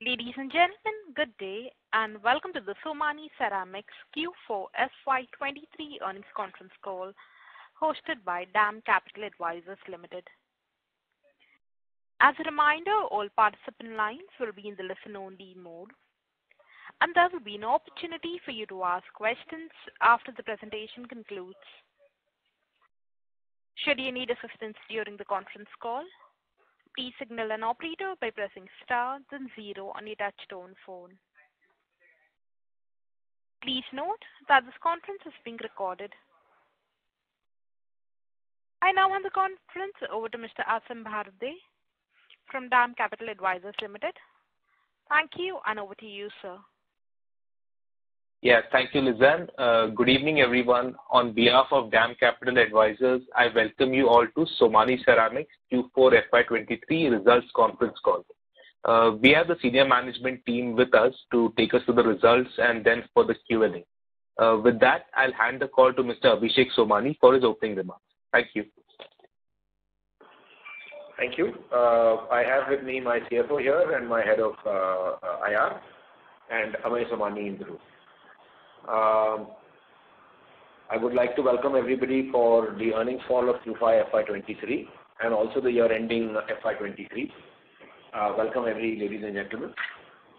Ladies and gentlemen, good day, and welcome to the Somany Ceramics Q4 FY 2023 earnings conference call, hosted by DAM Capital Advisors Limited. As a reminder, all participant lines will be in the listen-only mode, and there will be an opportunity for you to ask questions after the presentation concludes. Should you need assistance during the conference call, please signal an operator by pressing star then zero on your touchtone phone. Please note that this conference is being recorded. I now hand the conference over to Mr. Aasim Bharde from DAM Capital Advisors Limited. Thank you, and over to you, sir. Yeah. Thank you, Lizanne. Uh, good evening, everyone. On behalf of DAM Capital Advisors, I welcome you all to Somany Ceramics Q4 FY 2023 results conference call. Uh, we have the senior management team with us to take us through the results and then for the Q&A. Uh, with that, I'll hand the call to Mr. Abhishek Somany for his opening remarks. Thank you. Thank you. I have with me my CFO here and my head of IR, and Amey Somany in the room. Um, I would like to welcome everybody for the earnings call of Q4 FY 2023, and also the year ending FY 2023. Uh, welcome, every ladies and gentlemen.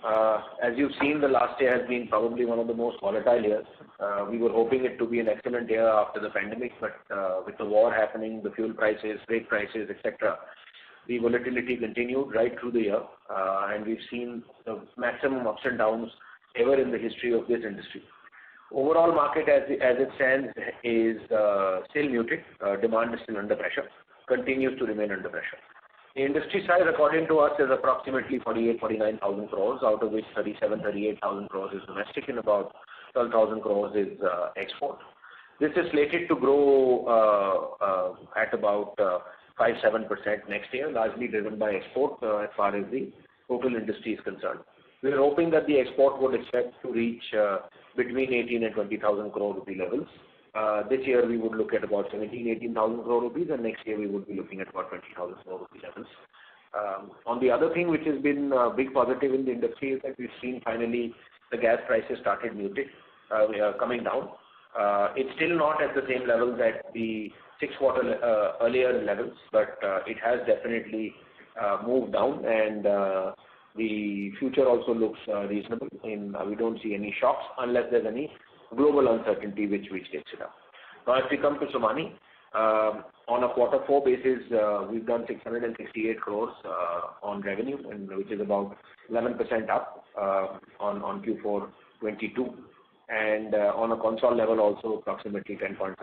Uh, as you've seen, the last year has been probably one of the most volatile years. Uh, we were hoping it to be an excellent year after the pandemic, but with the war happening, the fuel prices, freight prices, et cetera, the volatility continued right through the year, and we've seen the maximum ups and downs ever in the history of this industry. Overall market as it stands is uh, still muted. Uh, demand is still under pressure, continues to remain under pressure. The industry size, according to us, is approximately 48,000-49,000 crore, out of which 37,000-38,000 crore is domestic and about 12,000 crore is uh, export. This is slated to grow at about 5%-7% next year, largely driven by export as far as the total industry is concerned. We are hoping that the export would expect to reach between 18,000-20,000 crore rupee levels. Uh, this year, we would look at about 17,000-18,000 crore rupees, and next year we would be looking at about 20,000 crore rupee levels. Um, on the other thing, which has been a big positive in the industry, is that we've seen finally the gas prices started muted, uh, coming down. It's still not at the same levels that the six quarter earlier levels, but it has definitely moved down, and the future also looks uh, reasonable, and uh, we don't see any shocks unless there's any global uncertainty which takes it up. Now, as we come to Somany, um, on a quarter four basis, uh, we've done 668 crore on revenue, which is about 11% up on Q4 2022, and on a console level, also approximately 10.5%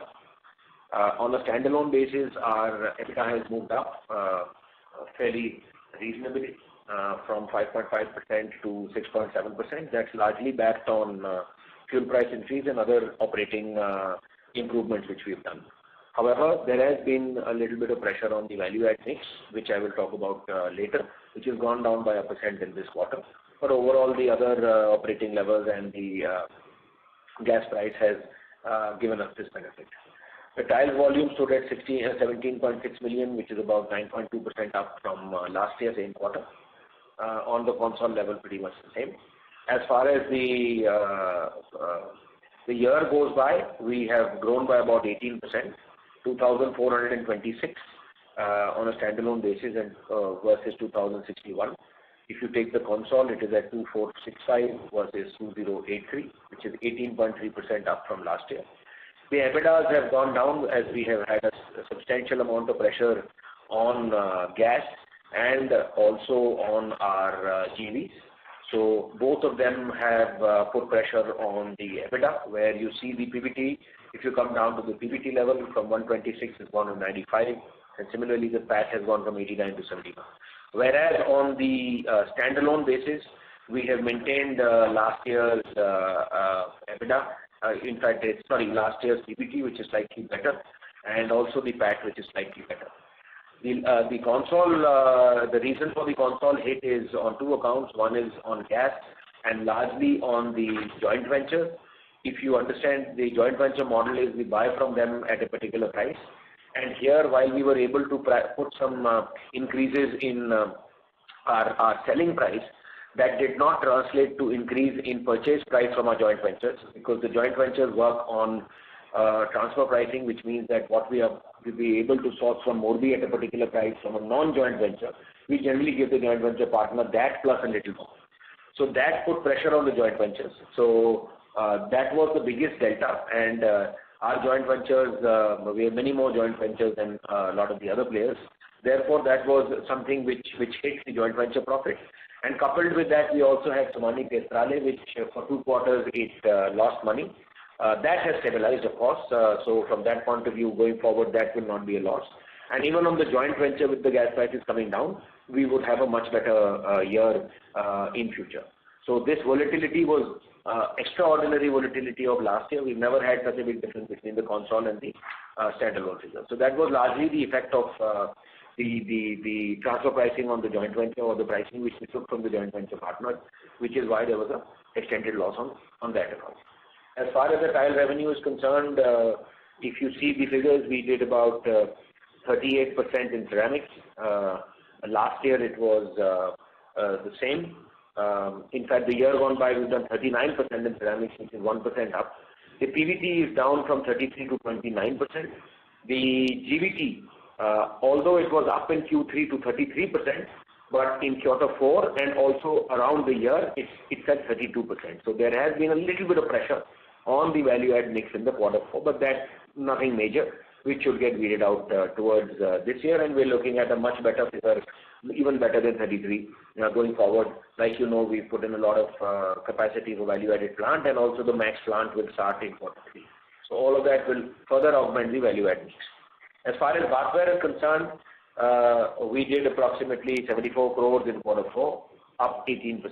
up. On a standalone basis, our EBITDA has moved up fairly reasonably from 5.5% to 6.7%. That's largely backed on uh, fuel price increase and other operating uh, improvements which we've done. However, there has been a little bit of pressure on the value add mix, which I will talk about uh, later, which has gone down by 1% in this quarter. But overall, the other operating levels and the gas price has given us this benefit. The tile volume stood at 17.6 million, which is about 9.2% up from last year's same quarter. Uh, on the console level, pretty much the same. As far as the uh, uh, year goes by, we have grown by about 18%, 2,426 on a standalone basis and versus 2,061. If you take the console, it is at 2,465 versus 2,083, which is 18.3% up from last year. The EBITDAs have gone down as we have had a substantial amount of pressure on gas and also on our uh, JVs. So both of them have uh, put pressure on the EBITDA, where you see the PBT. If you come down to the PBT level from 126, it's gone to 95, and similarly, the PAT has gone from 89 to 71. Whereas on the uh, standalone basis, we have maintained last year's EBITDA. In fact, sorry, last year's PBT, which is slightly better, and also the PAT, which is slightly better. The uh, consolidated, uh, the reason for the consolidated hit is on two accounts. One is on gas and largely on the joint venture. If you understand, the joint venture model is we buy from them at a particular price. And here, while we were able to put some uh, increases in our selling price, that did not translate to increase in purchase price from our joint ventures because the joint ventures work on transfer pricing, which means that what we are to be able to source from Morbi at a particular price from a non-joint venture, we generally give the joint venture partner that plus a little more. So that put pressure on the joint ventures. So uh, that was the biggest delta. And uh, our joint ventures, uh, we have many more joint ventures than a lot of the other players. Therefore, that was something which hit the joint venture profit. And coupled with that, we also had Somany Testrale, which for two quarters, it lost money. Uh, that has stabilized, of course. Uh, so from that point of view, going forward, that will not be a loss. And even on the joint venture with the gas prices coming down, we would have a much better uh, year in future. So this volatility was extraordinary volatility of last year. We've never had such a big difference between the console and the standalone. So that was largely the effect of the transfer pricing on the joint venture or the pricing which we took from the joint venture partner, which is why there was an extended loss on that account. As far as the tile revenue is concerned, uh, if you see the figures, we did about uh, 38% in ceramics. Uh, last year, it was the same. Um, in fact, the year gone by, we've done 39% in ceramics, which is 1% up. The PVT is down from 33 to 29%. The GVT, although it was up in Q3 to 33%, but in quarter four and also around the year, it's at 32%. So there has been a little bit of pressure on the value-add mix in the quarter four, but that's nothing major, which should get weeded out uh, towards uh, this year. And we're looking at a much better figure, even better than 33 going forward. Like you know, we've put in a lot of uh, capacity for value-added plant, and also the Max plant will start in quarter three. So all of that will further augment the value-add mix. As far as bathware is concerned, we did approximately 74 crores in quarter four, up 18%.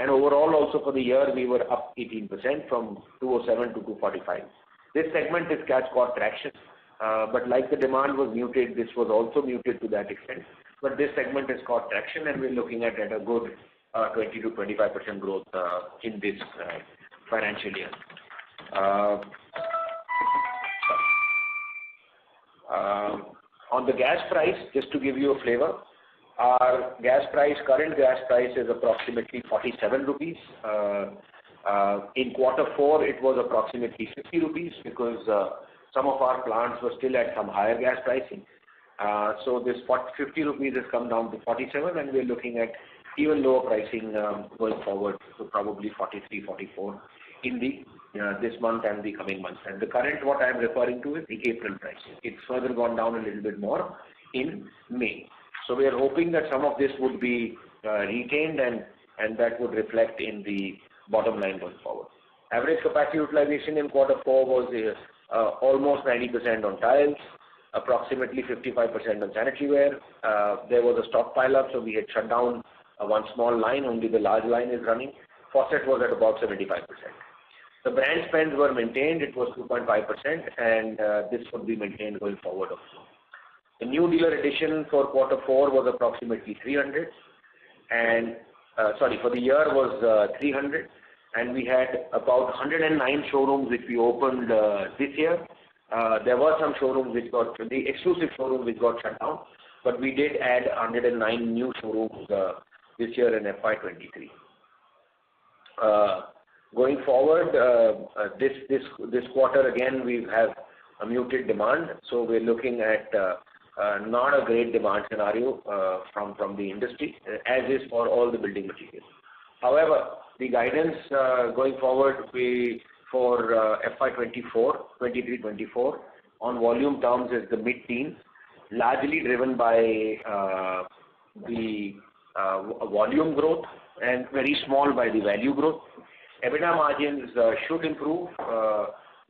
And overall, also for the year, we were up 18% from 207 to 245. This segment is cash cost traction. Uh, but like the demand was muted, this was also muted to that extent. But this segment is cost traction, and we're looking at a good uh, 20%-25% growth uh, in this financial year. On the gas price, just to give you a flavor, our gas price, current gas price is approximately 47 rupees. Uh, uh, in quarter four, it was approximately 50 rupees because uh, some of our plants were still at some higher gas pricing. So this 50 rupees has come down to 47, and we're looking at even lower pricing um, going forward to probably 43, 44 in the this month and the coming months. And the current, what I'm referring to, is the April price. It's further gone down a little bit more in May. So we are hoping that some of this would be uh, retained, and that would reflect in the bottom line going forward. Average capacity utilization in quarter four was uh, uh, almost 90% on tiles, approximately 55% on sanitary ware. There was a stockpile up, so we had shut down one small line. Only the large line is running. Faucet was at about 75%. The brand spends were maintained. It was 2.5%, and this would be maintained going forward also. The new dealer addition for quarter four was approximately 300. And uh, sorry, for the year was uh, 300. And we had about 109 showrooms which we opened uh, this year. There were some showrooms which got the exclusive showrooms which got shut down, but we did add 109 new showrooms this year in FY23. Going forward, this quarter, again, we have a muted demand. So we're looking at Uh, not a great demand scenario uh, from the industry, uh, as is for all the building materials. However, the guidance going forward for FY24, 23-24, on volume terms is the mid-teens, largely driven by the volume growth and very small by the value growth. EBITDA margins should improve.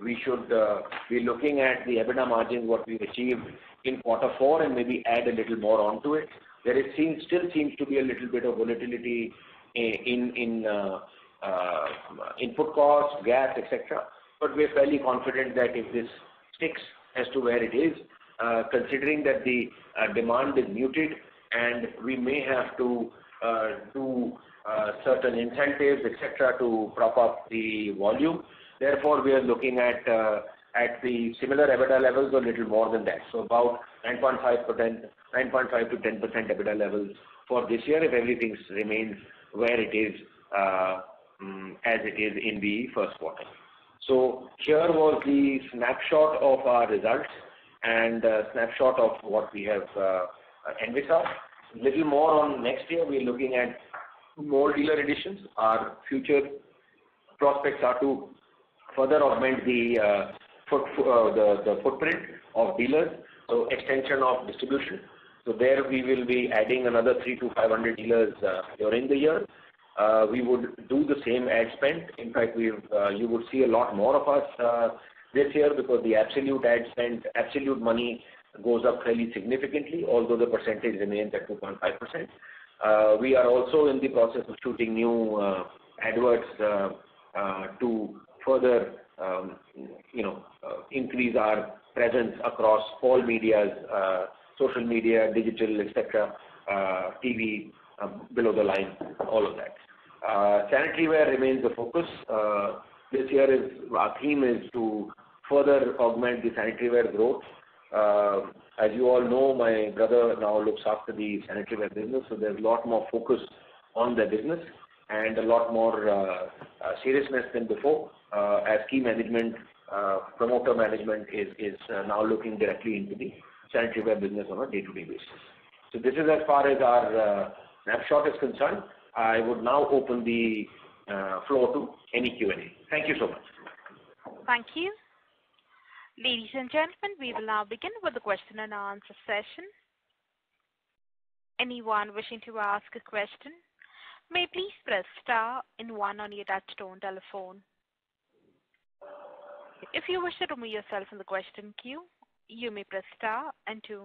We should uh, be looking at the EBITDA margins, what we've achieved in quarter four, and maybe add a little more onto it. There still seems to be a little bit of volatility eh, in uh, uh, input costs, gas, etc. But we're fairly confident that if this sticks as to where it is, considering that the demand is muted and we may have to do certain incentives, etc., to prop up the volume, therefore, we are looking at uh, at the similar EBITDA levels or a little more than that. So about 9.5%-10% EBITDA levels for this year if everything remains where it is uh, mm, as it is in the first quarter. So here was the snapshot of our results and uh, snapshot of what we have envisaged. Little more on next year, we're looking at more dealer additions. Our future prospects are to further augment uh, uh, the footprint of dealers, so extension of distribution. So there we will be adding another 300-500 dealers uh, during the year. We would do the same ad spend. In fact, we you would see a lot more of us this year because the absolute ad spend, absolute money goes up fairly significantly, although the percentage remains at 2.5%. We are also in the process of shooting new adverts to further, um, you know, uh, increase our presence across all medias, uh, social media, digital, et cetera, uh, TV, um, below the line, all of that. Sanitary ware remains the focus. This year is our theme is to further augment the sanitary ware growth. As you all know, my brother now looks after the sanitary ware business, so there's a lot more focus on the business and a lot more uh, uh, seriousness than before, uh, as key management, promoter management is now looking directly into the sanitary ware business on a day-to-day basis. So this is as far as our snapshot is concerned. I would now open the floor to any Q&A. Thank you so much. Thank you. Ladies and gentlemen, we will now begin with the question and answer session. Anyone wishing to ask a question may please press star and one on your touchtone telephone. If you wish to remove yourself from the question queue, you may press star and two.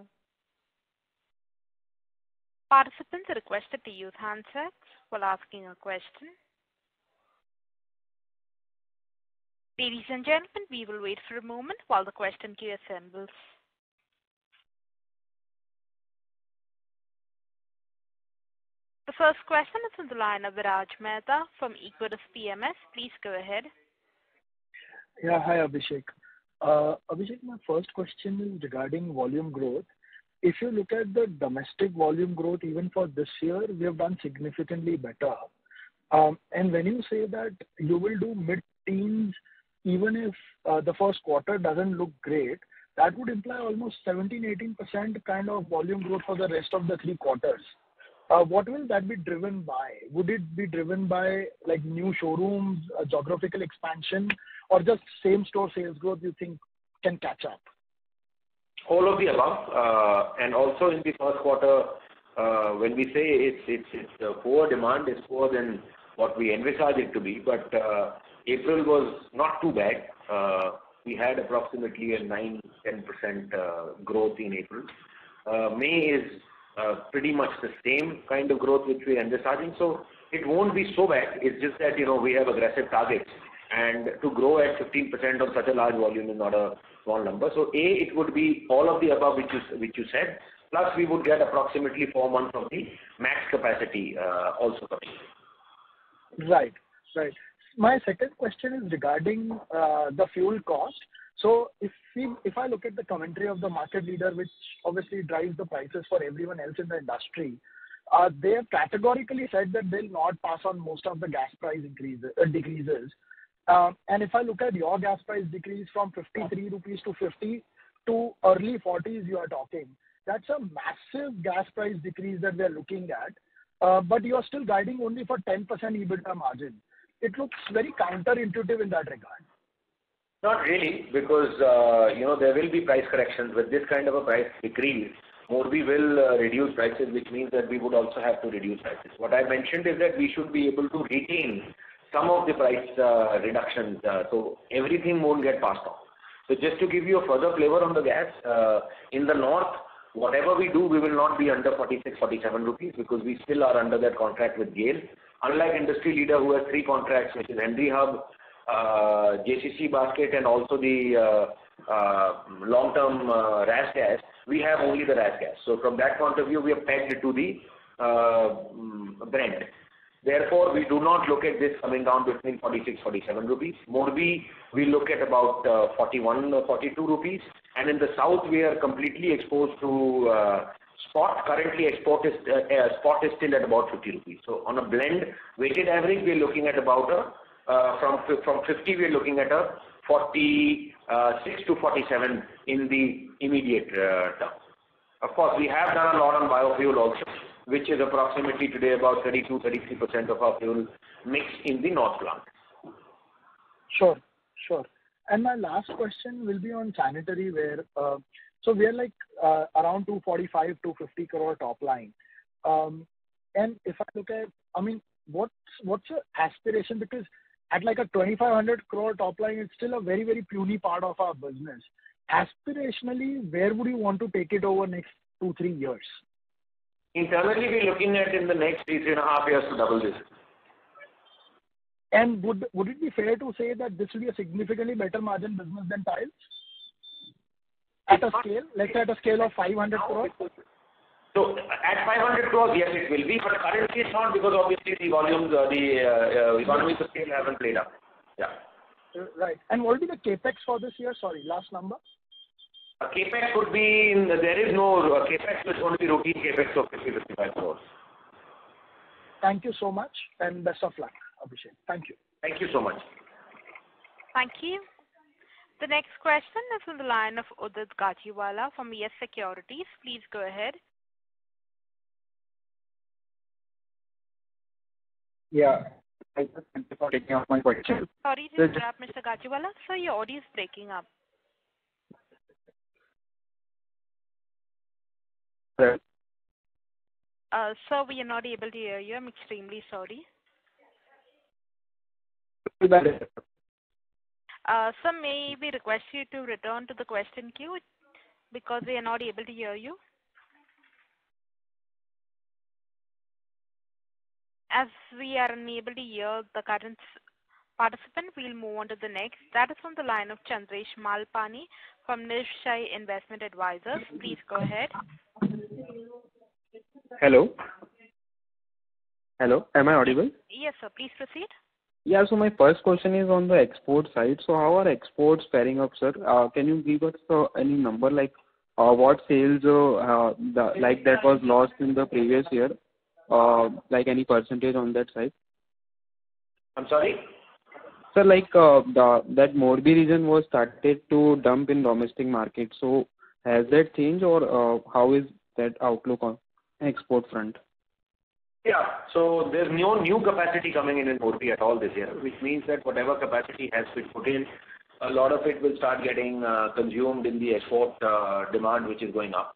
Participants are requested to use handsets while asking a question. Ladies and gentlemen, we will wait for a moment while the question queue assembles. First question is on the line of Viraj Mehta from Equirus PMS. Please go ahead. Yeah. Hi, Abhishek. Uh, Abhishek, my first question is regarding volume growth. If you look at the domestic volume growth, even for this year, we have done significantly better. Um, and when you say that you will do mid-teens, even if uh, the first quarter doesn't look great, that would imply almost 17%-18% kind of volume growth for the rest of the three quarters. Uh, what will that be driven by? Would it be driven by, like, new showrooms, geographical expansion, or just same store sales growth you think can catch up? All of the above. Uh, and also in the first quarter, uh, when we say it's it's it's uh poor demand, it's poor than what we envisaged it to be. But April was not too bad. We had approximately a 9%-10% growth in April. May is Uh, pretty much the same kind of growth which we're envisaging, so it won't be so bad. It's just that, you know, we have aggressive targets, and to grow at 15% on such a large volume is not a small number. So, A, it would be all of the above, which you said, plus we would get approximately four months of the max capacity uh, also coming. Right. Right. My second question is regarding uh, the fuel cost. So if if I look at the commentary of the market leader, which obviously drives the prices for everyone else in the industry, uh, they have categorically said that they'll not pass on most of the gas price increases, uh, decreases. Um, and if I look at your gas price decrease from 53 rupees to 50 to early 40s you are talking, that's a massive gas price decrease that we are looking at, uh, but you are still guiding only for 10% EBITDA margin. It looks very counterintuitive in that regard. Not really, because, uh, you know, there will be price corrections. With this kind of a price decrease, Morbi will uh, reduce prices, which means that we would also have to reduce prices. What I mentioned is that we should be able to retain some of the price uh, reductions, so everything won't get passed on. So just to give you a further flavor on the gas, in the north, whatever we do, we will not be under 46-47 rupees, because we still are under that contract with GAIL. Unlike industry leader, who has three contracts, which is Henry Hub, Uh, JCC basket, and also the uh, uh, long-term RasGas, we have only the RasGas. So from that point of view, we are pegged to the mm, Brent. Therefore, we do not look at this coming down between 46-47 rupees. Morbi, we look at about 41 or 42 rupees, and in the south, we are completely exposed to spot. Currently, spot is still at about 50 rupees. So on a blend weighted average, we are looking at about Uh, from 50, we are looking at a forty six to forty seven in the immediate uh, term. Of course, we have done a lot on biofuel also, which is approximately today about 32%-33% of our fuel mix in the north plant. Sure. Sure. And my last question will be on sanitary ware. Uh, we are like around 245 crore-250 crore top line. Um and if I look at, I mean, what's your aspiration? Because at like a 2,500 crore top line, it's still a very, very puny part of our business. Aspirationally, where would you want to take it over next two, three years? Internally, we're looking at in the next three, three and a half years to double this. And would would it be fair to say that this will be a significantly better margin business than tiles? At a scale, let's say at a scale of 500 crore? So at 500 crores, yes, it will be. But currently, it's not because obviously the volumes, uh, the uh, uh, economies of scale haven't played out. Yeah. Right. And what will be the CapEx for this year? Sorry, last number. CapEx would be in there is no CapEx. It's going to be routine CapEx of 50 crore-55 crore. Thank you so much. And best of luck, Abhishek. Thank you. Thank you so much. Thank you. The next question is from the line of Udit Gajiwala from YES Securities. Please go ahead. Yeah. Thank you for taking up my question. Sorry to interrupt, Mr. Gajiwala. Sir, your audio is breaking up. Hello? Uh, sir, we are not able to hear you. I'm extremely sorry. Uh, sir, may we request you to return to the question queue because we are not able to hear you? As we are unable to hear the current participant, we'll move on to the next. That is from the line of Chandresh Malpani from Niveshaay Investment Advisors. Please go ahead. Hello? Hello? Am I audible? Yes, sir. Please proceed. Yeah. So my first question is on the export side. So how are exports faring up, sir? Uh, can you give us uh, any number like uh, what sales like that was lost in the previous year? Uh, like any percentage on that side? I'm sorry? Sir, like uh, that Morbi region was started to dump in domestic market. So has that changed or uh, how is that outlook on export front? Yeah. So There is no new capacity coming in in Morbi at all this year, which means that whatever capacity has been put in, a lot of it will start getting consumed in the export demand, which is going up.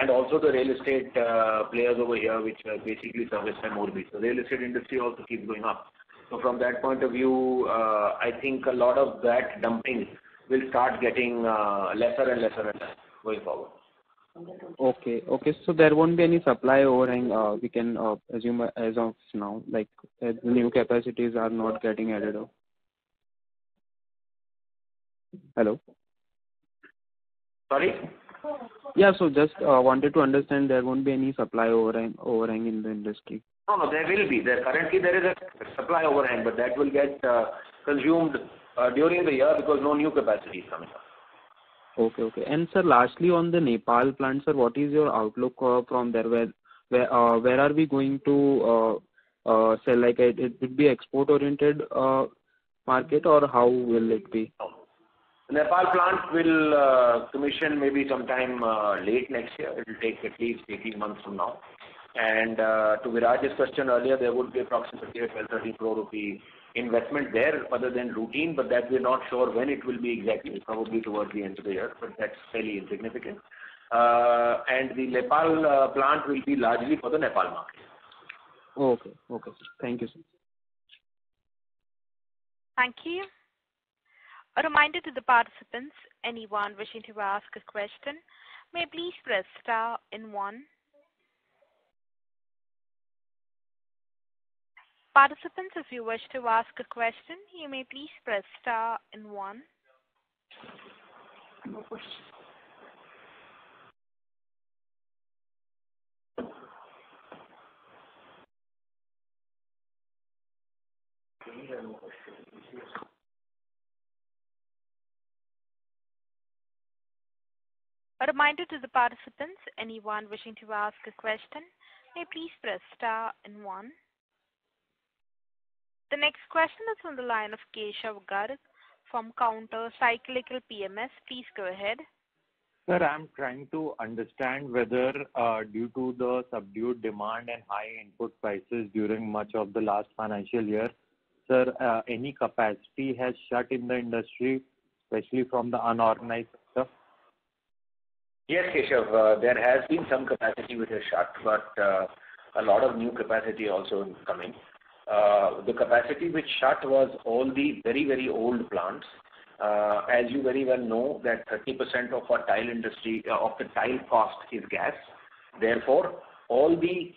And also, the real estate uh, players over here, which are basically service Morbi. The real estate industry also keeps going up. So from that point of view, uh, I think a lot of that dumping will start getting uh, lesser and lesser and lesser going forward. Okay. Okay. So there won't be any supply overhang we can assume as of now, like the new capacities are not getting added up? Hello? Sorry? Yeah. So just uh, wanted to understand there won't be any supply overhang in the industry. No, no. There will be. There currently, there is a supply overhang, but that will get uh, consumed uh, during the year because no new capacity is coming up. Okay. Okay. And sir, lastly, on the Nepal plant, sir, what is your outlook from there? Where are we going to sell? Like it would be export-oriented market or how will it be? Nepal plant will uh, commission maybe sometime uh, late next year. It will take at least 18 months from now. And uh, to Viraj's question earlier, there would be approximately 12-13 crore rupee investment there other than routine, but that we're not sure when it will be exactly. Probably towards the end of the year, but that's fairly insignificant. And the Nepal plant will be largely for the Nepal market. Okay. Okay. Thank you, sir. Thank you. A reminder to the participants, anyone wishing to ask a question, may please press star and one. Participants, if you wish to ask a question, you may please press star and one. A reminder to the participants, anyone wishing to ask a question, may please press star and one. The next question is on the line of Keshav Garg from Counter Cyclical PMS. Please go ahead. Sir, I'm trying to understand whether, uh, due to the subdued demand and high input prices during much of the last financial year, sir, uh, any capacity has shut in the industry, especially from the unorganized? Yes, Keshav. Uh, there has been some capacity which has shut, but uh, a lot of new capacity also coming. Uh, the capacity which shut was all the very, very old plants. As you very well know that 30% of our tile industry, of the tile cost is gas. Therefore, all the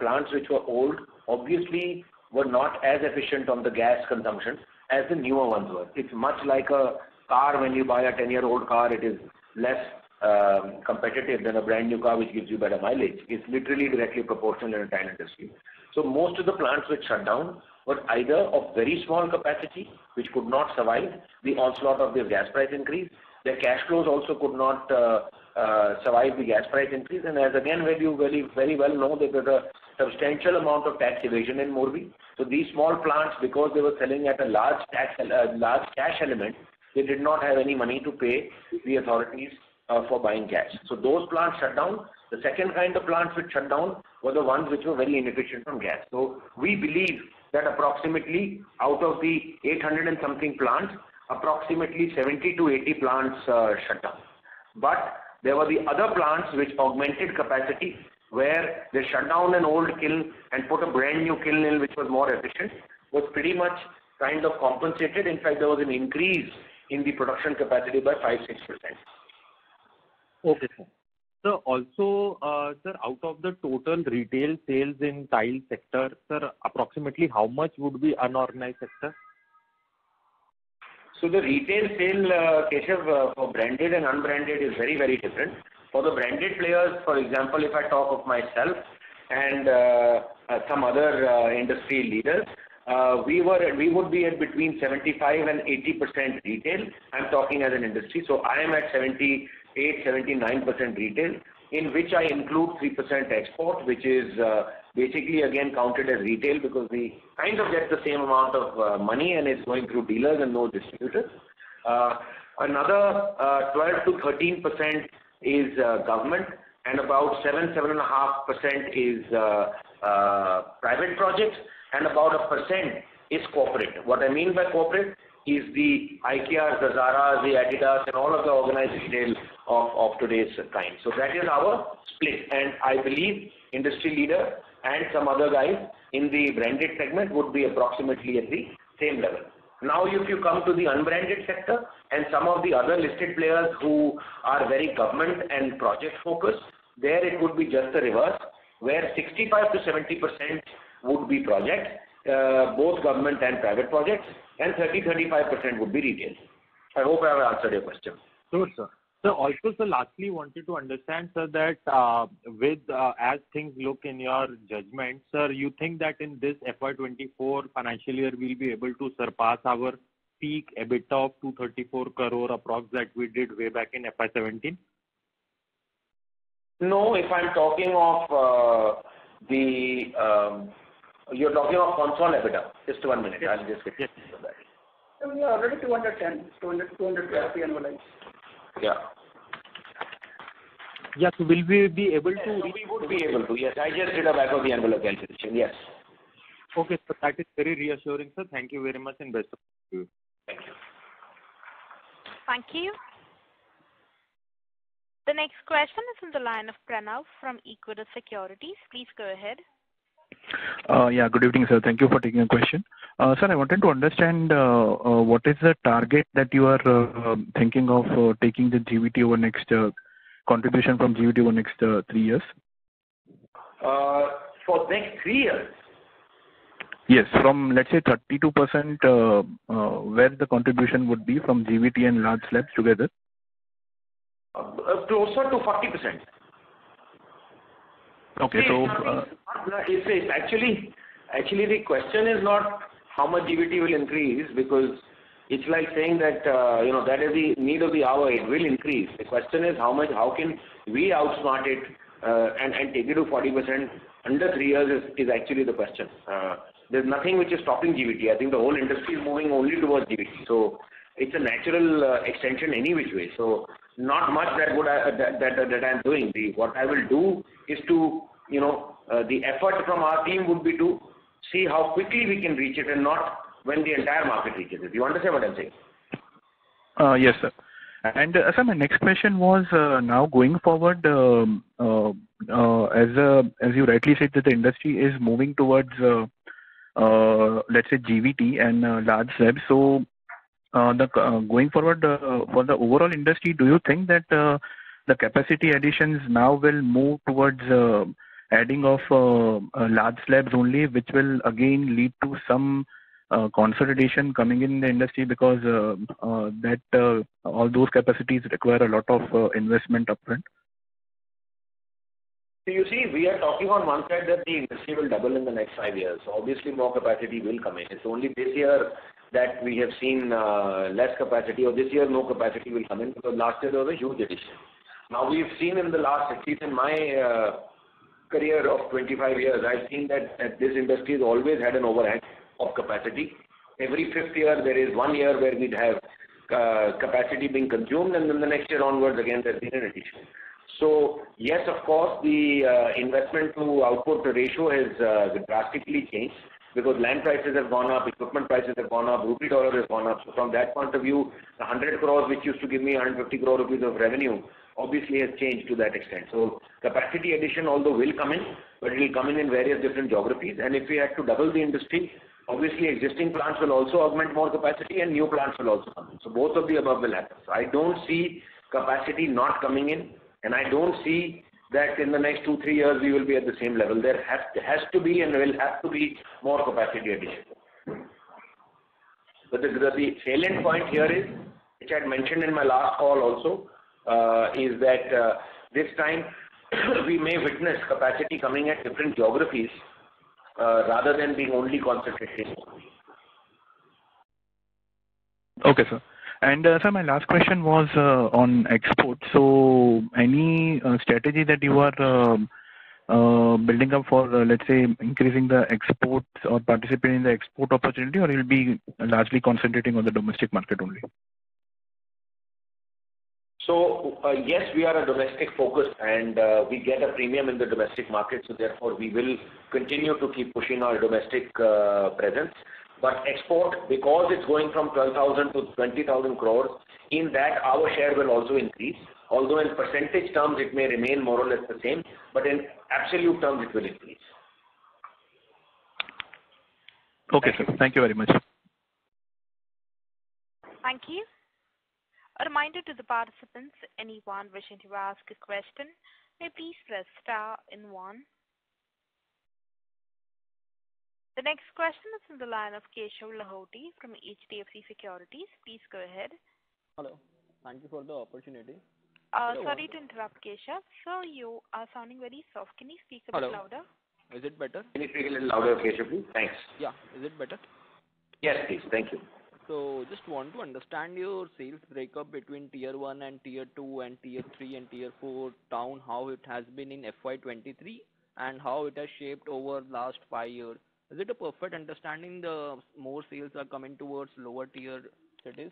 plants which were old obviously were not as efficient on the gas consumption as the newer ones were. It's much like a car. When you buy a 10-year-old car, it is less Um, competitive than a brand-new car which gives you better mileage. It's literally directly proportional in the tile industry. So most of the plants which shut down were either of very small capacity, which could not survive the onslaught of the gas price increase. Their cash flows also could not uh, uh, survive the gas price increase. And as again, you very, very well know that there's a substantial amount of tax evasion in Morbi. So these small plants, because they were selling at a large tax, uh, large cash element, they did not have any money to pay the authorities Uh, for buying gas. So those plants shut down. The second kind of plants which shut down were the ones which were very inefficient on gas. So we believe that approximately out of the 800 and something plants, approximately 70 to 80 plants uh, shut down. But there were the other plants which augmented capacity, where they shut down an old kiln and put a brand-new kiln in which was more efficient, was pretty much kind of compensated. In fact, there was an increase in the production capacity by 5%-6%. Okay, sir. Sir, also, uh, sir, out of the total retail sales in tile sector, sir, approximately how much would be unorganized sector? So the retail sale, uh, Keshav, uh, for branded and unbranded is very, very different. For the branded players, for example, if I talk of myself and some other industry leaders, we were we would be at between 75 and 80% retail. I'm talking as an industry. So I am at 78%-79% retail, in which I include 3% export, which is uh, basically again counted as retail because we kind of get the same amount of uh, money and it's going through dealers and no distributors. Uh, another 12%-13% is government, and about 7%-7.5% is private projects, and about 1% is corporate. What I mean by corporate is the IKEA, the Zara, the Adidas, and all of the organized retail of today's time. So that is our split. And I believe industry leader and some other guys in the branded segment would be approximately at the same level. Now, if you come to the unbranded sector and some of the other listed players who are very government and project-focused, there it would be just the reverse, where 65%-70% would be projects, uh, both government and private projects, and 30%-35% would be retail. I hope I have answered your question. Sure, sir. Sir, also, sir, lastly, wanted to understand, sir, that uh, with uh, as things look in your judgment, sir, you think that in this FY 2024 financial year, we'll be able to surpass our peak EBITDA of 234 crore approx that we did way back in FY 2017? No, if I'm talking of uh, the, um, you're talking of consolidated EBITDA. Just one minute. I'll just get to that. We are already 210, 220 annualized. Yeah. Yeah. Will we be able to? We would be able to. Yes. I just did a back of the envelope calculation. Yes. Okay, sir. That is very reassuring, sir. Thank you very much and best of luck to you. Thank you. Thank you. The next question is from the line of Pranav from Equirus Securities. Please go ahead. Uh, yeah. Good evening, sir. Thank you for taking the question. Uh, sir, I wanted to understand uh, what is the target that you are um, thinking of taking the GVT over next contribution from GVT over next three years? For next three years? Yes. From, let's say, 32%, where the contribution would be from GVT and large slabs together? Closer to 40%. Okay. So, uh, Actually, actually the question is not how much GVT will increase because It's like saying that, uh, you know, that is the need of the hour. It will increase. The question is how much, how can we outsmart it, uh, and take it to 40% under three years is actually the question. There's nothing which is stopping GVT. I think the whole industry is moving only towards GVT. So it's a natural extension any which way. Not much uh, that I'm doing. The what I will do is to, you know, uh, the effort from our team would be to see how quickly we can reach it and not when the entire market reaches it. You understand what I'm saying? Uh, yes, sir. And, sir, my next question was, now going forward, um, as as you rightly said, that the industry is moving towards, let's say, GVT and large slabs. Uh, so, uh, going forward, uh, for the overall industry, do you think that the capacity additions now will move towards adding of large slabs only, which will again lead to some consolidation coming in the industry because that all those capacities require a lot of investment upfront? So you see, we are talking on one side that the industry will double in the next five years. Obviously, more capacity will come in. It's only this year that we have seen uh, less capacity, or this year, no capacity will come in, because last year there was a huge addition. Now, we've seen in the last, at least in my uh, career of 25 years, I've seen that this industry has always had an overhang of capacity. Every fifth year, there is one year where we'd have uh, capacity being consumed, and then the next year onwards, again, there's been an addition. So yes, of course, the investment to output ratio has drastically changed because land prices have gone up, equipment prices have gone up, rupee dollar has gone up. So from that point of view, the 100 crore, which used to give me 150 crore rupees of revenue, obviously has changed to that extent. So capacity addition, although will come in, but it will come in in various different geographies. And if we had to double the industry, obviously existing plants will also augment more capacity and new plants will also come in. So both of the above will happen. So I don't see capacity not coming in, and I don't see that in the next two, three years, we will be at the same level. There has to be and will have to be more capacity addition. But the salient point here is, which I had mentioned in my last call also, uh, is that uh, this time, we may witness capacity coming at different geographies, uh, rather than being only concentrated. Okay, sir. And, uh, sir, my last question was uh, on export. So any uh, strategy that you are um, building up for, let's say, increasing the exports or participating in the export opportunity, or you'll be largely concentrating on the domestic market only? So, yes, we are a domestic focus, and we get a premium in the domestic market, so therefore, we will continue to keep pushing our domestic presence. But export, because it's going from 12,000 crore to 20,000 crore, in that, our share will also increase. Although in percentage terms, it may remain more or less the same, but in absolute terms, it will increase. Okay, sir. Thank you very much. Thank you. A reminder to the participants, anyone wishing to ask a question, may please press star and one. The next question is from the line of Keshav Lahoti from HDFC Securities. Please go ahead. Hello. Thank you for the opportunity. Uh, sorry to interrupt, Keshav. Sir, you are sounding very soft. Can you speak a bit louder? Hello. Is it better? Can you speak a little louder, Keshav, please? Thanks. Yeah. Is it better? Yes, please. Thank you. So just want to understand your sales breakup between Tier 1 and Tier 2 and Tier 3 and Tier 4 town, how it has been in FY 2023, and how it has shaped over last five years. Is it a perfect understanding the more sales are coming towards lower tier cities?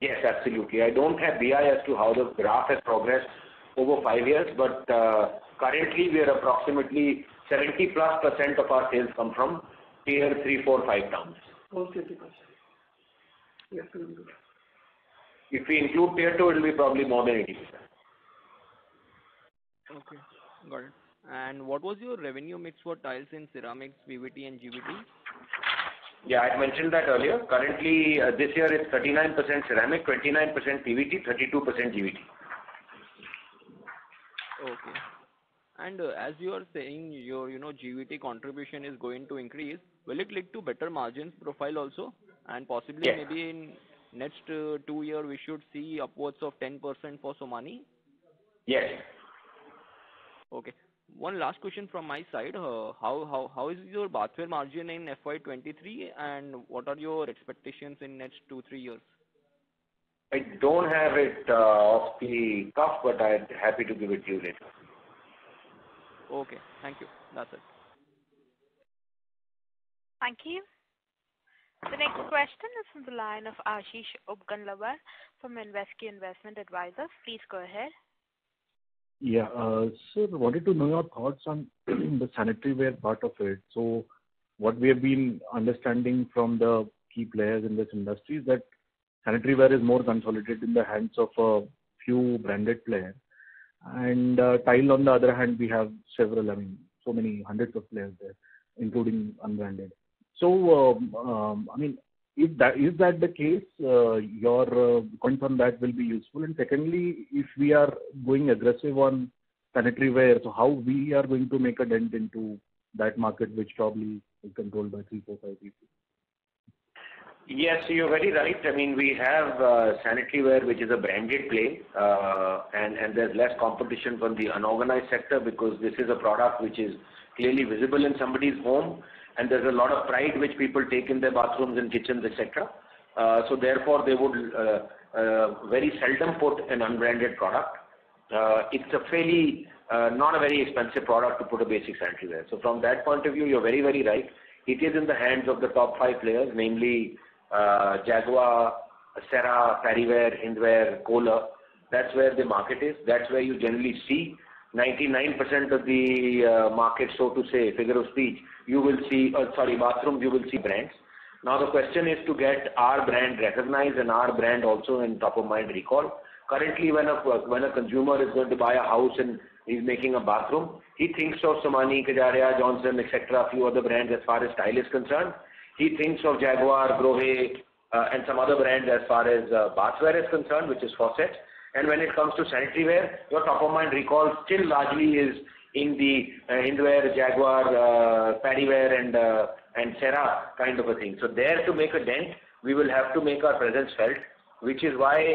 Yes, absolutely. I don't have BI as to how the graph has progressed over five years, but uh, currently, we are approximately 70%+ of our sales come from Tier three, four, five towns. Almost 80%. Yes, very. If we include Tier 2, it will be probably more than 80%. Okay, got it. And what was your revenue mix for tiles in ceramics, PVT and GVT? Yeah, I mentioned that earlier. Currently, uh, this year it's 39% ceramic, 29% PVT, 32% GVT. Okay. And, uh, as you are saying, your, you know, GVT contribution is going to increase, will it lead to better margins profile also? And possibly-. Maybe in next uh, two year, we should see upwards of 10% for Somany? Yes. Okay. One last question from my side. Uh, how is your bathware margin in FY 2023, and what are your expectations in next two, three years? I don't have it uh, off the cuff, but I'm happy to give it to you later. Okay. Thank you. That's it. Thank you. The next question is from the line of Ashish Upganlawar from Invesco Investment Advisors. Please go ahead. Yeah. Uh, sir, wanted to know your thoughts on the sanitaryware part of it. So what we have been understanding from the key players in this industry is that sanitaryware is more consolidated in the hands of a few branded players. And uh, tile, on the other hand, we have several, I mean, so many hundreds of players there, including unbranded. So, um, um, I mean, is that the case? Uh, your uh, point on that will be useful. And secondly, if we are going aggressive on sanitaryware, how we are going to make a dent into that market, which probably is controlled by three, four, five people? Yes, you're very right. I mean, we have uh, sanitaryware, which is a branded play, and there's less competition from the unorganized sector because this is a product which is clearly visible in somebody's home, and there's a lot of pride which people take in their bathrooms and kitchens, etc. Uh, so, therefore, they would uh, uh, very seldom put an unbranded product. It's a fairly not a very expensive product to put a basic sanitaryware. From that point of view, you're very, very right. It is in the hands of the top five players, namely Jaquar, Cera, Parryware, Hindware, Kohler. That's where the market is. That's where you generally see 99% of the uh, market, so to say, figure of speech, you will see, uh, sorry, bathrooms, you will see brands. Now, the question is to get our brand recognized and our brand also in top-of-mind recall. Currently, when a when a consumer is going to buy a house and he's making a bathroom, he thinks of Somany, Kajaria, Johnson, etc., a few other brands as far as style is concerned. He thinks of Jaquar, Grohe, uh, and some other brands as far as bathware is concerned, which is faucets. And when it comes to sanitaryware, your top-of-mind recall still largely is in the uh, Hindware, Jaquar, uh, Parryware, and uh, and Cera kind of a thing. So there to make a dent, we will have to make our presence felt, which is why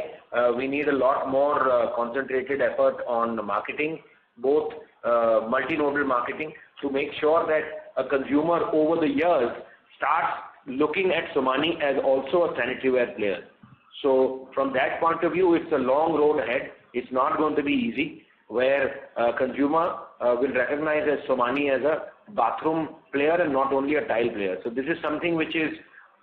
we need a lot more concentrated effort on marketing, both multi-nodal marketing, to make sure that a consumer over the years starts looking at Somany as also a sanitaryware player. So from that point of view, it's a long road ahead. It's not going to be easy where a consumer uh, will recognize Somany as a bathroom player and not only a tile player. So this is something which is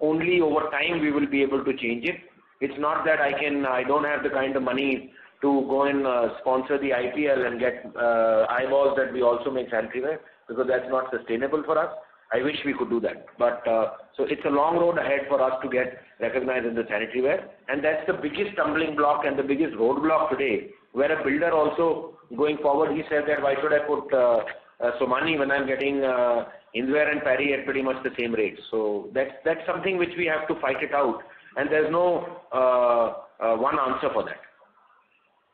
only over time we will be able to change it. It's not that I can I don't have the kind of money to go and uh, sponsor the IPL and get eyeballs that we also make sanitaryware because that's not sustainable for us. I wish we could do that. But uh so it's a long road ahead for us to get recognized in the sanitaryware. That's the biggest stumbling block and the biggest roadblock today where a builder also going forward, he said that, "Why should I put uh, uh, Somany when I'm getting uh, Hindware and Parry at pretty much the same rate?" So that's that's something which we have to fight it out. And there's no one answer for that.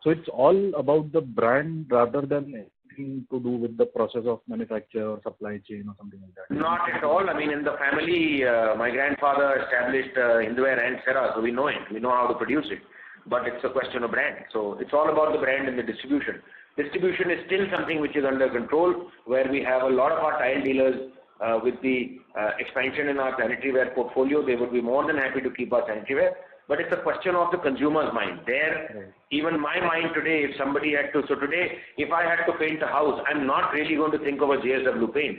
So it's all about the brand rather than anything to do with the process of manufacture or supply chain or something like that? Not at all. I mean, in the family, uh, my grandfather established uh, Hindware and Cera, so we know it. We know how to produce it. But It is a question of brand. So It is all about the brand and the distribution. Distribution is still something which is under control where we have a lot of our tile dealers uh, with the expansion in our sanitaryware portfolio. They would be more than happy to keep our sanitaryware. It is a question of the consumer's mind. There, even my mind today, if somebody had to, so today, if I had to paint a house, I'm not really going to think of a JSW Paint.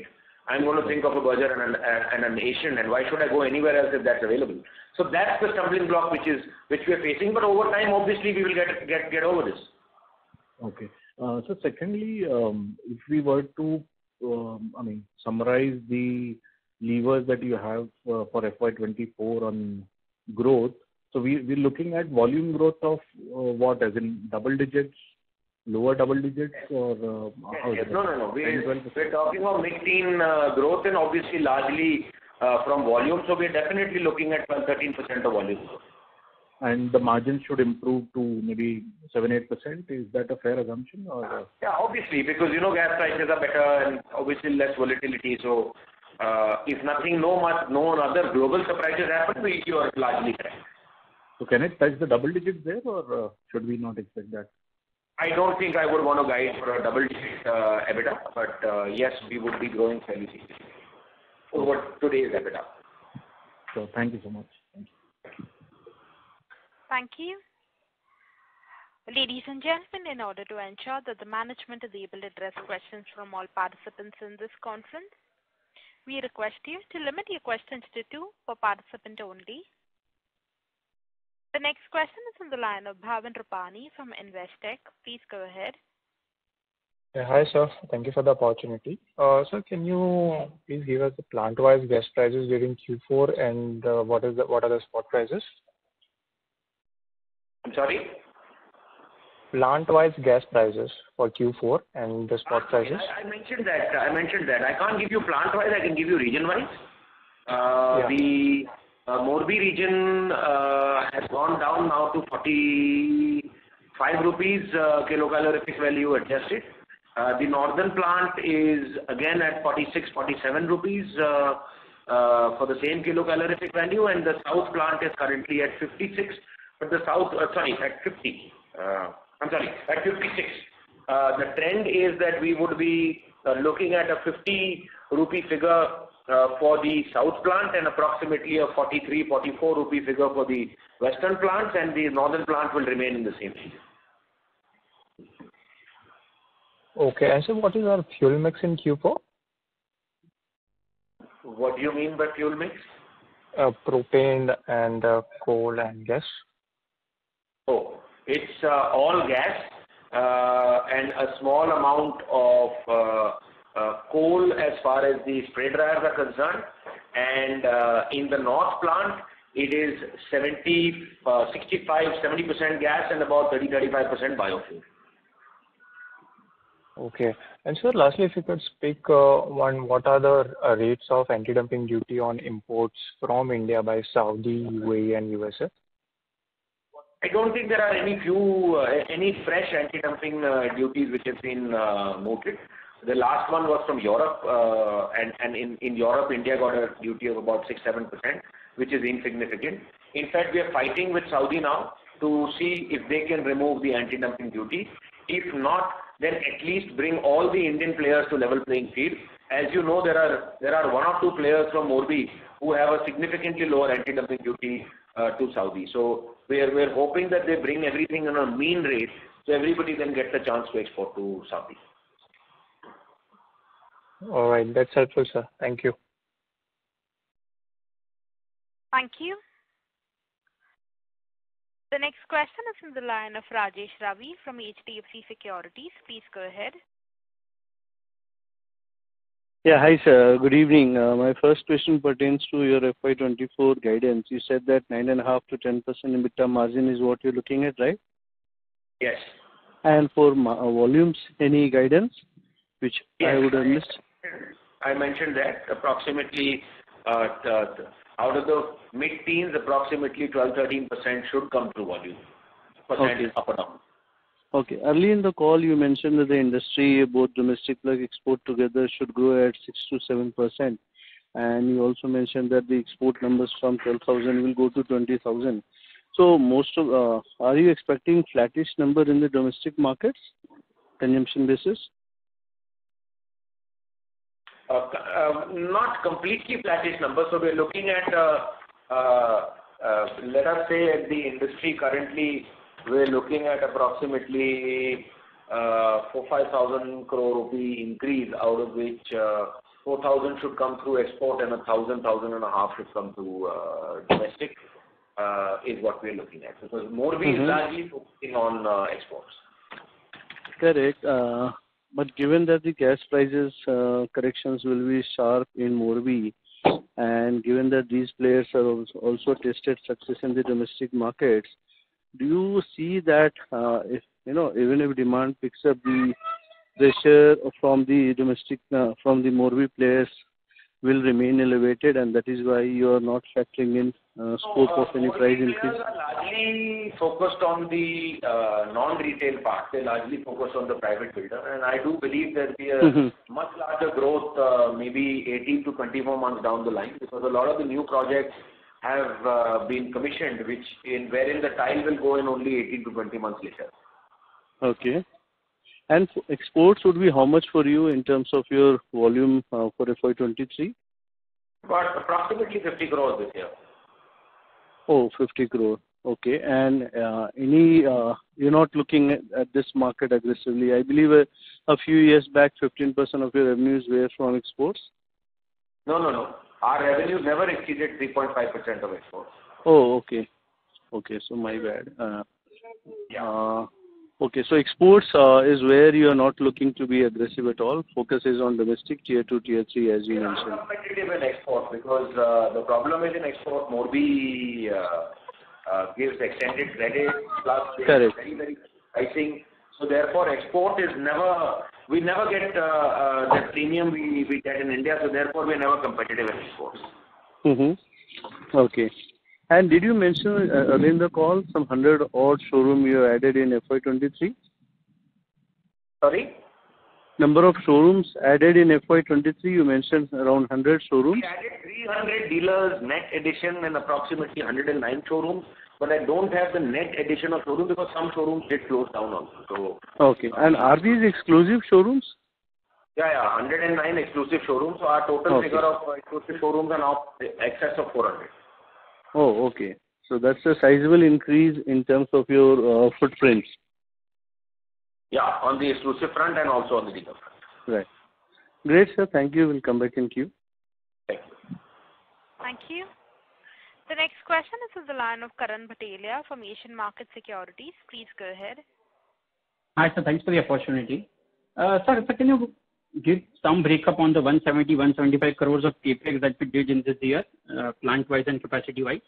I'm going to think of a Berger and an and an Asian. And why should I go anywhere else if that's available? So That is the stumbling block which is which we are facing. But over time, obviously, we will get get get over this. Okay. Uh, so, secondly, um, if we were to, um, I mean, summarize the levers that you have uh, for FY24 on growth, we're looking at volume growth of uh, what, as in double digits, lower double digits, or uh, how is it? No, no, no. We're talking of mid-teen uh, growth and obviously largely from volume. So We are definitely looking at 12-13% of volume growth. And the margin should improve to maybe 7-8%. Is that a fair assumption, or? Yeah, obviously, because you know gas prices are better and obviously less volatility. So, if nothing, no much no other global surprises happen, you are largely correct. So can it touch the double digits there, or uh, should we not expect that? I don't think I would want to guide for a double-digit uh, EBITDA, but uh, yes, we would be growing fairly significantly over today's EBITDA. Sure. Thank you so much. Thank you. Thank you. Ladies and gentlemen, in order to ensure that the management is able to address questions from all participants in this conference, we request you to limit your questions to two per participant only. The next question is on the line of Bhavin Rupani from Investec. Please go ahead. Yeah. Hi, sir. Thank you for the opportunity. Uh, sir, can you please give us the plant-wise gas prices during Q4 and uh, what is the what are the spot prices? I'm sorry? Plant-wise gas prices for Q4 and the spot ah, prices. I mentioned that. I mentioned that. I can't give you plant-wise. I can give you region-wise. Uh, the Uh, Morbi region uh, has gone down now to 45 rupees uh, kilocalorific value adjusted. The northern plant is again at 46-47 rupees for the same kilocalorific value, and the south plant is currently at 56. The south, Sorry, at 50. I'm sorry, at 56. The trend is that we would be looking at a 50 rupee figure Uh, for the south plant and approximately a 43-44 rupee figure for the western plants, and the northern plant will remain in the same region. Okay. Sir, what is our fuel mix in Q4? What do you mean by fuel mix? Uh, Propane and uh, coal and gas. Oh, it's all gas and a small amount of Uh, coal as far as the spray dryers are concerned. And uh, in the north plant, it is 65-70% uh, gas and about 30-35% biofuel. Okay. And sir, lastly, if you could speak on what are the rates of anti-dumping duty on imports from India by Saudi, UAE, and USA? I don't think there are any few uh any fresh anti-dumping duties which have been noted. The last one was from Europe, uh, and in Europe, India got a duty of about 6-7%, which is insignificant. In fact, we are fighting with Saudi now to see if they can remove the anti-dumping duty. If not, then at least bring all the Indian players to level playing field. As you know, there are there are one or two players from Morbi who have a significantly lower anti-dumping duty uh, to Saudi. So We are hoping that they bring everything on a mean rate so everybody then gets a chance to export to Saudi. All right. That's helpful, sir. Thank you. Thank you. The next question is on the line of Rajesh Ravi from HDFC Securities. Please go ahead. Yeah. Hi, sir. Good evening. Uh, my first question pertains to your FY24 guidance. You said that nine and a half to ten percent EBITDA margin is what you're looking at, right? Yes. And for volumes, any guidance which I would have missed? I mentioned that approximately uh, out of the mid-teens, approximately 12-13% should come through volume. Percent up or down. Okay. Early in the call, you mentioned that the industry, both domestic plus export together, should grow at 6-7%. And you also mentioned that the export numbers from 12,000 will go to 20,000. So most of, uh, Are you expecting flattish number in the domestic markets, consumption basis? Not completely flattish numbers. So We are looking at, uh, uh, let us say, at the industry currently, we are looking at approximately uh, 4,000-5,000 crore rupee increase, out of which 4,000 should come through export and 1,000-1,500 crore should come through domestic is what we are looking at. Because Morbi is mm-hmm. largely focusing on exports. Correct. But given that the gas prices uh, corrections will be sharp in Morbi, and given that these players have also tested success in the domestic markets, do you see that uh, if, you know, even if demand picks up, the pressure from the domestic, uh, from the Morbi players will remain elevated, and that is why you are not factoring in uh, scope of any price increase? We are largely focused on the uh, non-retail part. They are largely focused on the private builder. And I do believe there will be a mm-hmm. much larger growth, uh, maybe 18 to 24 months down the line, because a lot of the new projects have been commissioned, wherein the tile will go in only 18 to 20 months later. Okay. And exports would be how much for you in terms of your volume uh, for FY 2023? About approximately 50 crore this year. Oh, 50 crore. Okay. And uh, any, uh, you're not looking at this market aggressively. I believe a few years back, 15% of your revenues were from exports. No, no. No. Our revenue never exceeded 3.5% of exports. Oh, okay. okay. So my bad. Yeah. Okay. So exports uh, is where you are not looking to be aggressive at all. Focus is on domestic tier two, tier three, as you mentioned. Not competitive in export because uh, the problem is in export, Morbi uh, gives extended credit plus. Very, very pricing. So, therefore, export is never. We never get the premium we get in India, so therefore we're never competitive in exports. Mm-hmm. Okay. And did you mention uh, earlier in the call some 100-odd showroom you added in FY 2023? Sorry? Number of showrooms added in FY 2023, you mentioned around 100 showrooms. We added 300 dealers net addition and approximately 109 showrooms, but I don't have the net addition of showrooms because some showrooms did close down also. Okay. And are these exclusive showrooms? Yeah, yeah. 109 exclusive showrooms. So our total figure of uh, exclusive showrooms are now excess of 400. Oh, okay. So that's a sizable increase in terms of your uh, footprints. Yeah, on the exclusive front and also on the dealer front. Right. Great, sir. Thank you. We'll come back in queue. Thank you. Thank you. The next question is on the line of Karan Bhatelia from Asian Market Securities. Please go ahead. Hi, sir. Thanks for the opportunity. Uh, sir, can you give some breakup on the 170-175 crores of CapEx that we did in this year, uh, plant-wise and capacity-wise?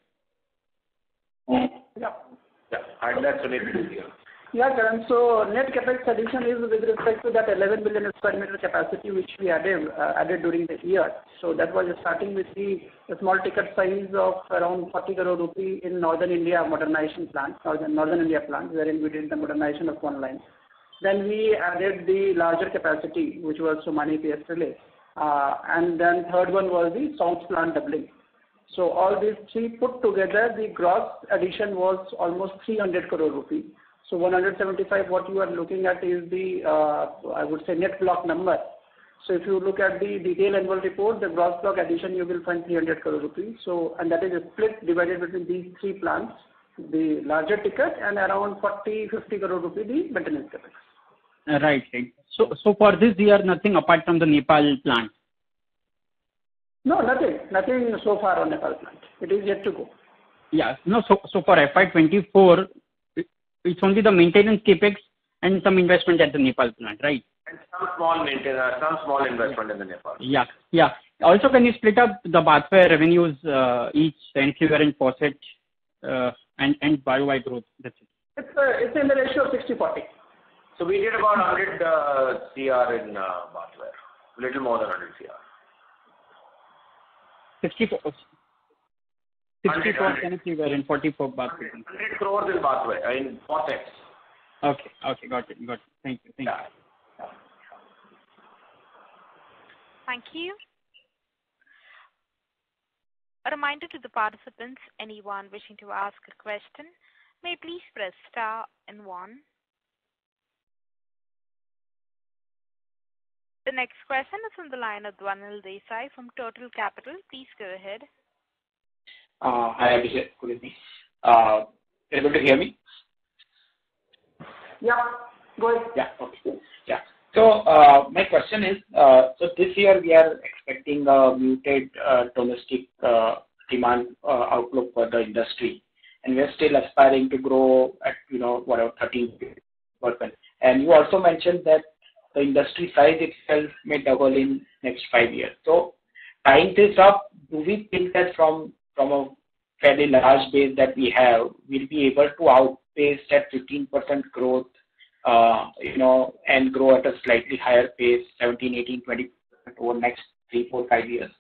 Yeah. I'll let Sunil take it. Yeah, Karan. So net CapEx addition is with respect to that 11 billion square meter capacity which we uh, added during the year. So that was starting with the small ticket size of around 40 crore rupee in Northern India modernization plant, uh, Northern India plant, wherein we did the modernization of one line. Then we added the larger capacity, which was Somany PS Relay. Uh, third one was the south plant doubling. So all these three put together, the gross addition was almost 300 crore rupees. So 175 what you are looking at is the, uh, I would say, net block number. So if you look at the detailed annual report, the gross block addition, you will find 300 crore rupees. So, and that is split divided between these three plants, the larger ticket and around 40 crore-50 crore rupees, the maintenance CapEx. Right. So for this year, nothing apart from the Nepal plant? No, nothing. Nothing so far on Nepal plant. It is yet to go. Yeah. No, so for FY 2024, it's only the maintenance CapEx and some investment at the Nepal plant, right? And some small maintenance, uh, some small investment in the Nepal. Yeah. Yeah. Also, can you split up the bathware revenues, uh, each sanitaryware and faucet, uh, and YOY growth? That's it. It's in the ratio of 60/40. So we did about 100 uh, crore in uh, bathware. Little more than 100 crore. 60 crore sanitaryware and 40 crore for bathware. 100 crore in bathware, in faucets. Okay. Okay. Got it. Got it. Thank you. Yeah. Thank you. A reminder to the participants, anyone wishing to ask a question, may please press star and one. The next question is on the line of Dhwanil Desai from Turtle Capital. Please go ahead. Uh, hi, Abhishek. Good evening. Uh, able to hear me? Yeah. Go ahead. Yeah. Okay. Yeah. So, uh, my question is, so this year we are expecting a muted domestic demand outlook for the industry, and we are still aspiring to grow at, you know, whatever, 13%. And you also mentioned that the industry size itself may double in next five years. So tying this up, do we think that from from a fairly large base that we have, we'll be able to outpace that 15% growth, uh, you know, and grow at a slightly higher pace, 17%, 18%, 20% over next three, four, five years?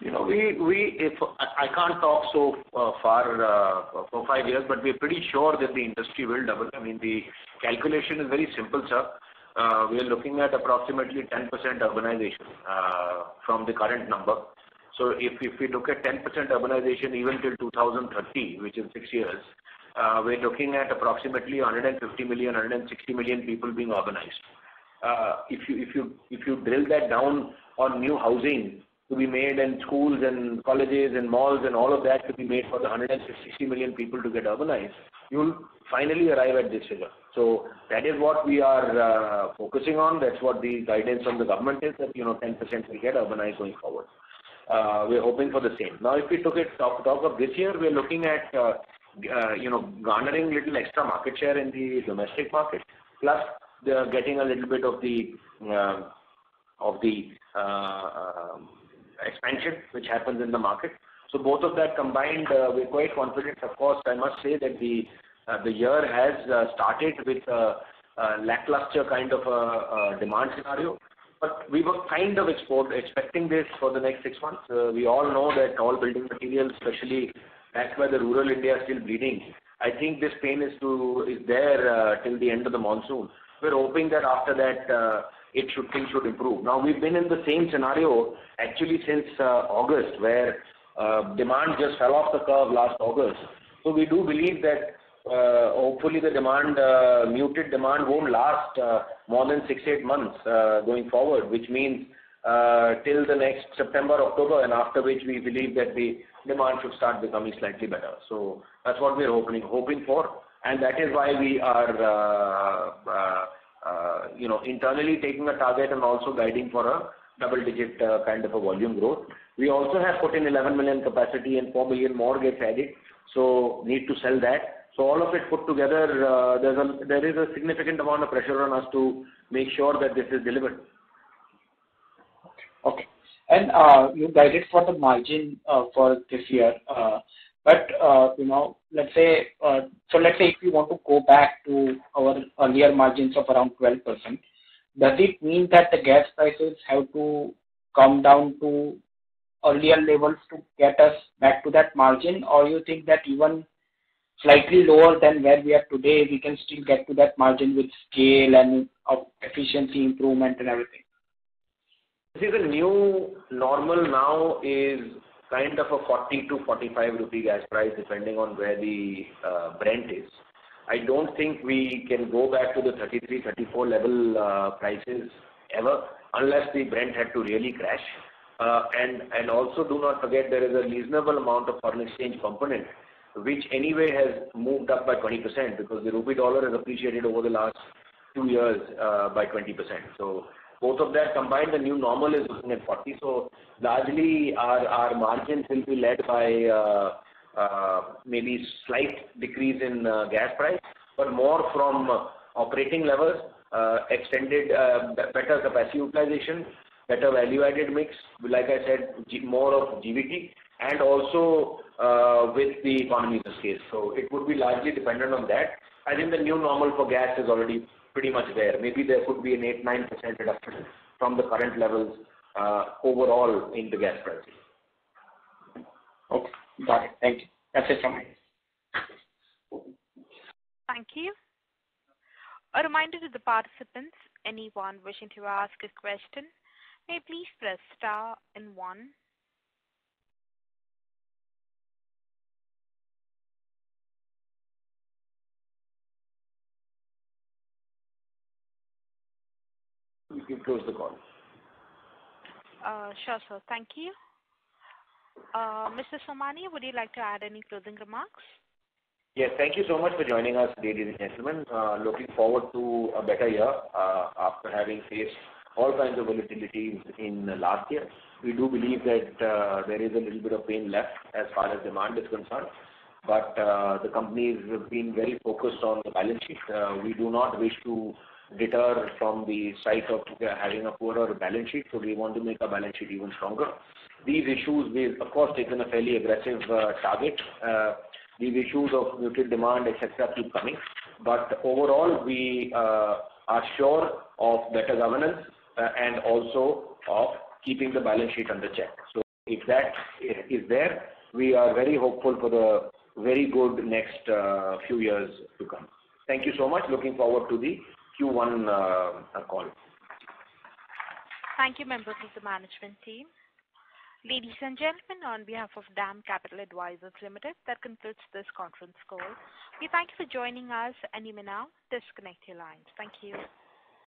You know, we we if I can't talk so uh, far uh, for five years, but we're pretty sure that the industry will double. I mean, the calculation is very simple, sir. Uh, we are looking at approximately 10% urbanization uh, from the current number. So if we look at 10% urbanization even till 2030, which is six years, uh, we're looking at approximately 150 million, 160 million people being urbanized. If you if you if you drill that down on new housing to be made in schools and colleges and malls and all of that to be made for the 160 million people to get urbanized, you'll finally arrive at this figure. So that is what we are uh, focusing on. That's what the guidance from the government is, that 10% will get urbanized going forward. Uh, we're hoping for the same. Now, if we took it to talk of this year, we're looking at uh, you know garnering little extra market share in the domestic market, plus getting a little bit of the of the um, expansion which happens in the market. So both of that combined, uh, we're quite confident. Of course, I must say that the uh, year has uh, started with a lackluster kind of a demand scenario. But we were kind of expecting this for the next six months. We all know that all building materials, especially that's where the rural India is still bleeding. I think this pain is to is there till the end of the monsoon. We're hoping that after that things should improve. Now, we've been in the same scenario actually since uh, August, where uh, demand just fell off the curve last August. So we do believe that uh, hopefully the demand muted demand won't last more than six, eight months going forward, which means till the next September, October, and after which we believe that the demand should start becoming slightly better. So that's what we're hoping for, and that is why we are Uh, internally taking a target and also guiding for a double-digit uh, kind of a volume growth. We also have put in 11 million capacity and 4 million more gets added, so need to sell that. So all of it put together, uh, there is a significant amount of pressure on us to make sure that this is delivered. Okay. And You guided for the margin for this year. But uh, you know, let's say uh, so. Let's say if you want to go back to our earlier margins of around 12%, does it mean that the gas prices have to come down to earlier levels to get us back to that margin? Or you think that even slightly lower than where we are today, we can still get to that margin with scale and efficiency improvement and everything? See, the new normal now is kind of a 40 to 45 rupee gas price, depending on where the uh, Brent is. I don't think we can go back to the 33, 34 level uh, prices ever, unless the Brent had to really crash. Uh, and also do not forget there is a reasonable amount of foreign exchange component, which anyway has moved up by 20% because the rupee dollar has appreciated over the last two years by 20%. Both of that combined, the new normal is looking at 40. Largely our our margins will be led by uh, uh, maybe slight decrease in uh, gas price, but more from operating levels, extended better capacity utilization, better value-added mix, like I said, more of GVT, and also with the economies of scale. So, it would be largely dependent on that. I think the new normal for gas is already pretty much there. Maybe there could be an 8, 9% reduction from the current levels uh, overall in the gas prices. Okay, got it. Thank you. That's it from me. Thank you. A reminder to the participants, anyone wishing to ask a question, may please press star and one. You can close the call. Uh, sure, sir. Thank you. Uh, Mr. Somany, would you like to add any closing remarks? Yes. Thank you so much for joining us, ladies and gentlemen. Uh, looking forward to a better year after having faced all kinds of volatility in last year. We do believe that there is a little bit of pain left as far as demand is concerned. But the company has been very focused on the balance sheet. We do not wish to deter from the sight of having a poorer balance sheet, so we want to make our balance sheet even stronger. These issues, we've of course taken a fairly aggressive uh, target. Uh, these issues of muted demand, etc., keep coming. But overall, we uh, are sure of better governance and also of keeping the balance sheet under check. So if that is there, we are very hopeful for the very good next few years to come. Thank you so much. Looking forward to the Q1 uh, call. Thank you, members of the management team. Ladies and gentlemen, on behalf of DAM Capital Advisors Limited, that concludes this conference call. We thank you for joining us, and you may now disconnect your lines. Thank you.